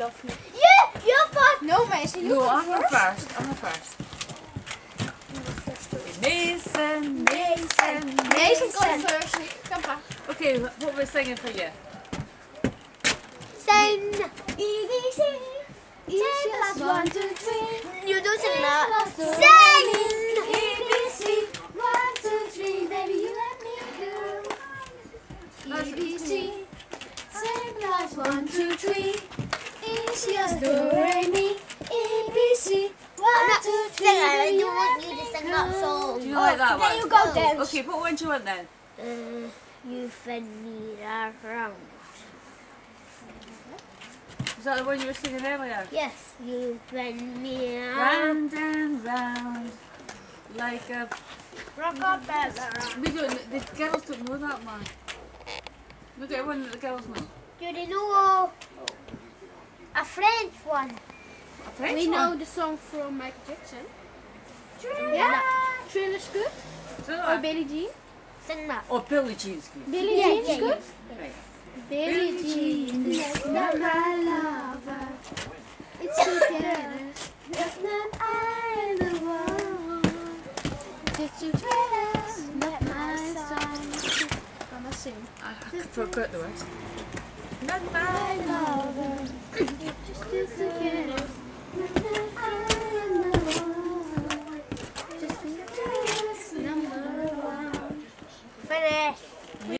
love me. Yeah, you're first. No, Mason, you No, I'm the first. first. I'm the first. Mason, Mason, Mason Mason. goes first. Come on. Okay, what we're singing for you? Sing. E B C. E plus one, two, three. You do sing that. Sing. E B C. One, two, three. Baby, you let me go. E B C. Sing plus one, two, three. E C S do re mi. E B C. One, two, three. I do want you to sing that song. Do you like that There one? you go, then. Okay, what one do you want then? Uh, you fed me around. Is that the one you were singing earlier? Yes, you fed me around. Round and round, like a. rock We don't. The girls don't know that man. Look at one that the girls know. Do they know a French one? A French We one. know the song from Michael Jackson. Yeah. Thriller's good. So, Or Billie Jean. Sing that. oh, Billie Jean's good. Billie Yeah, Jean's yeah, good. Right. Billie Jean is not my lover. It's together. That's not I the one. Just to tell not my song. I'm gonna sing. I, I forgot the words. Not my My lover this again.